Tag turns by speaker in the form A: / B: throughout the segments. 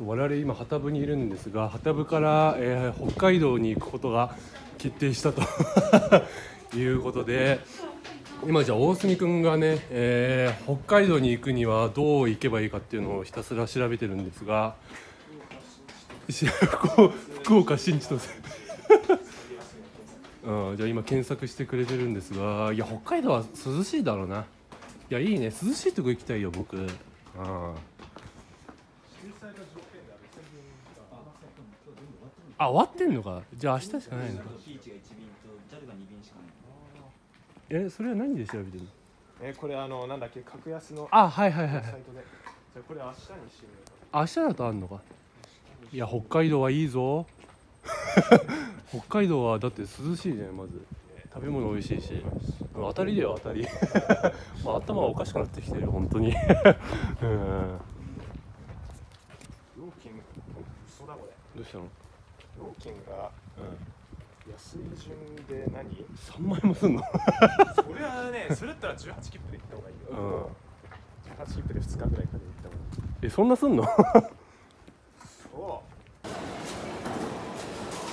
A: 我々今旗部にいるんですが旗部から、えー北海道に行くことが決定したと いうことで今じゃあ大杉君がね、えー北海道に行くにはどう行けばいいかっていうのをひたすら調べてるんですが福 福岡新千歳うん、じゃあ今検索してくれてるんですがいや北海道は涼しいだろうな。いやいいね。涼しいとこ行きたいよ僕。うん。あ終わってんのか。じゃあ明日しかないのか。
B: ピーチが1便と JAL が2便しかない
A: えそれは何で調べてるの？
C: えこれあのなんだっけ格安の
A: あはいはいはいはい。
C: サイトで。じゃあこれ明日にしてみよ。う
A: 明日だとあんのか？いや北海道はいいぞ。北海道はだって涼しいじゃんまず。食べ物美味しいし。当たりだよ当たり。まあ頭がおかしくなってきてるよ本当に。うん
C: 料金嘘だこれ
A: どうしたの、
C: 料金が
A: うん、
C: 安い順で何
A: ？3万円もすんの？
C: それはねそれだったら18切符で行った方がいいよ、
A: うん。
C: 18切符で2日ぐらいかで行った方がいい。
A: えそんなすんの？
C: そ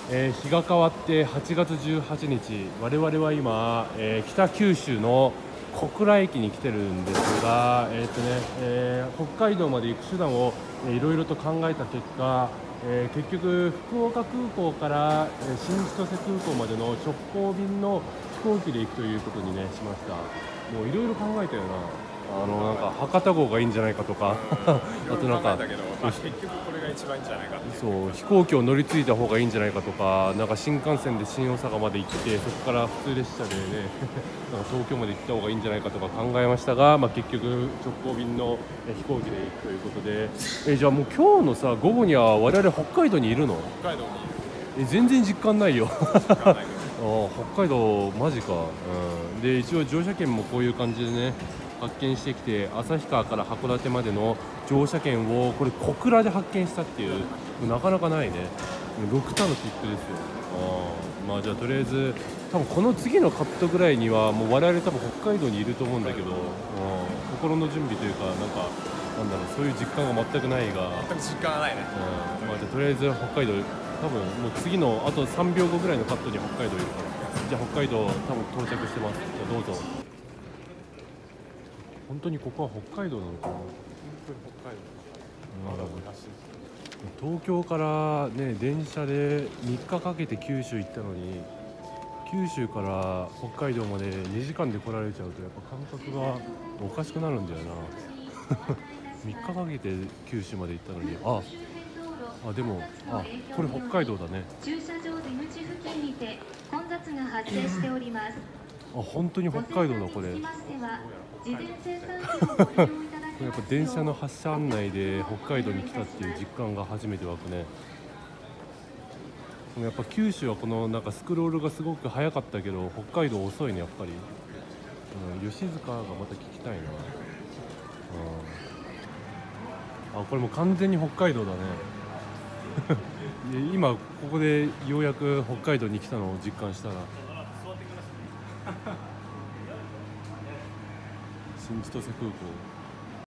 A: えー日が変わって8月18日。我々は今、えー北九州の小倉駅に来てるんですが、えーとねえー北海道まで行く手段をいろいろと考えた結果、えー結局福岡空港から、新千歳空港までの直行便の飛行機で行くということにねしました。もういろいろ考えたよなあのなんか博多号がいいんじゃないかとか。あとなんか
C: まあ、結局これが一番いいんじゃないか
A: そう飛行機を乗り継いだ方がいいんじゃないかとかなんか新幹線で新大阪まで行ってそこから普通列車でね なんか東京まで行った方がいいんじゃないかとか考えましたが、まあ、結局直行便のえ飛行機で行くということで。えじゃあもう今日のさ午後には我々北海道にいるの？
C: 北海道に。
A: え全然実感ないよ。
C: 行かない。
A: あー北海道マジか、うん、で一応乗車券もこういう感じでね発見してきて旭川から函館までの乗車券をこれ小倉で発見したっていうなかなかないね。6ターの切符ですよ。あー。まあじゃあとりあえず多分この次のカットぐらいにはもう我々多分北海道にいると思うんだけど、うん、心の準備というかなんかなんだろうそういう実感が全くないが。
C: 全く実感がないね。
A: うんまあ、じゃあとりあえず北海道多分もう次のあと3秒後ぐらいのカットに北海道いるから。じゃあ北海道多分到着してます。じゃあどうぞ本当にここは北海道なのかな、
C: 北海道らしい
A: 東京からね電車で3日かけて九州行ったのに九州から北海道まで2時間で来られちゃうとやっぱ感覚がおかしくなるんだよな。3日かけて九州まで行ったのに。ああでもあこれ北海道だね。
D: 駐車場出口付近にて混雑が発生しております。
A: あ本当に北海道だこれ。やっぱ電車の発車案内で北海道に来たっていう実感が初めて湧くね。やっぱ九州はこのなんかスクロールがすごく早かったけど北海道遅いねやっぱり、うん、吉塚がまた聞きたいな、うん、あこれもう完全に北海道だね。で今ここでようやく北海道に来たのを実感したら新千歳空港。